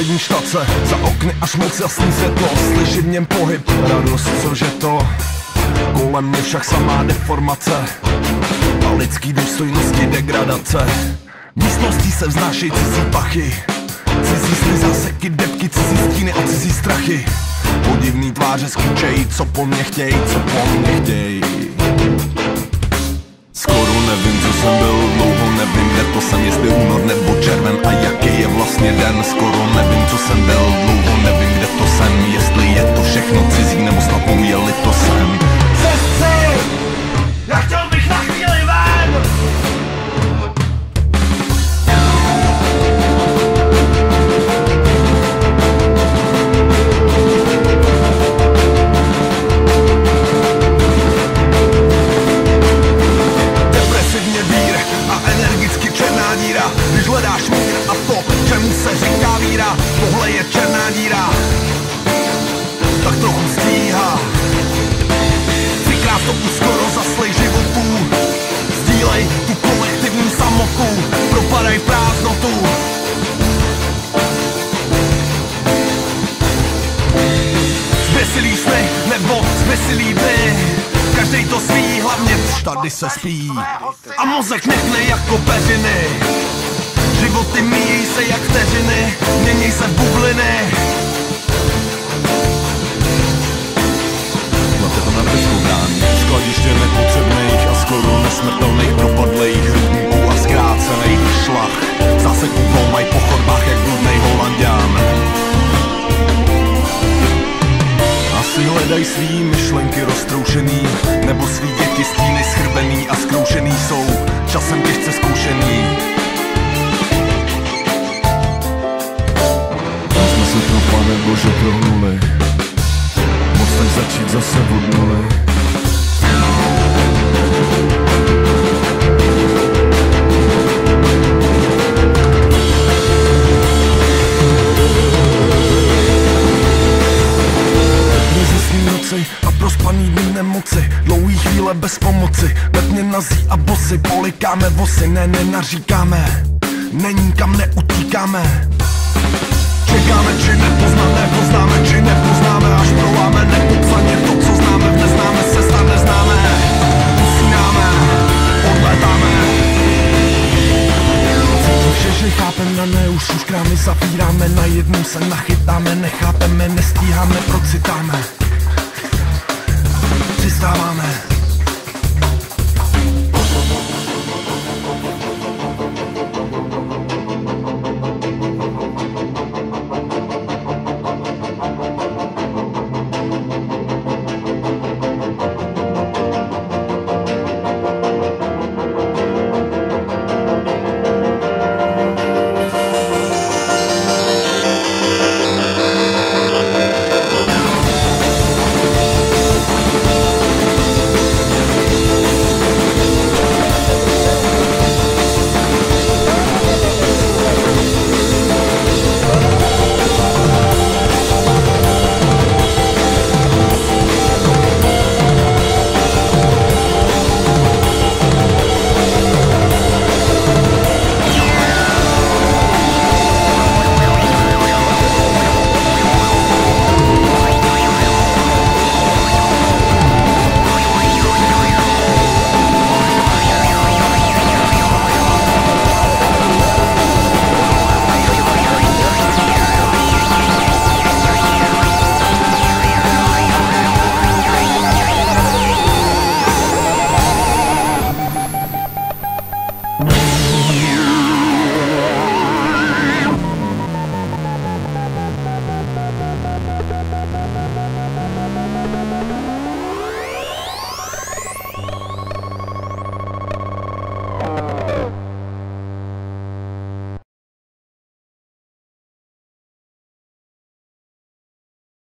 Poslední štace, za okny až moc jasný světlo Slyším v něm pohyb, radost, cože to? Kolem mě však samá deformace. A lidský důstojnosti degradace. Místností se vznášejí cizí pachy. Cizí sny, záseky, depky, cizí stíny a cizí strachy. Podivný tváře skučejí, co po mně chtějí, co po mně chtějí. Skoro nevím, co jsem byl, dlouho nevím, kde to jsem, jestli únor nebo červen a jaký je vlastně den. Skoro nevím, jsem byl, dlouho nevím, kde to jsem, jestli je to všechno cizí nebo snad je to se říká víra Tohle je černá díra. Tak trochu stíhá Třikrát to skoro zaslej životů Sdílej tu kolektivní samotu Propadaj v prázdnotu Zběsilý sny nebo zběsilý dny Každej to sví, hlavně tady se spí. A mozek nechne jako peřiny. Životy míjí se jak vteřiny Mění se bubliny. Máte to na brzkou brání Skladiště nepotřebných a skoro nesmrtelných propadlých hudníků a zkrácených šlach. Zase kupou mají po chodbách jak bludnej holandián. Asi hledaj svý myšlenky roztroušený Nebo svý děti stíny schrbený a zkroušený jsou Časem těžce zkoušený zase od nuly a prospaný dny nemoci. Dlouhý chvíle bez pomoci. Ve tmě nazí a bosy. Polikáme vosy, ne, nenaříkáme Není kam neutíkáme. Čekáme či nepoznáme, poznáme či nepoznáme Až proláme nepopsaně známe neznáme se stane známe Usínáme, odletáme. Cítím že chápem na ne, už už Na jednu se nachytáme, nechápeme, nestíháme, procitáme. Přistáváme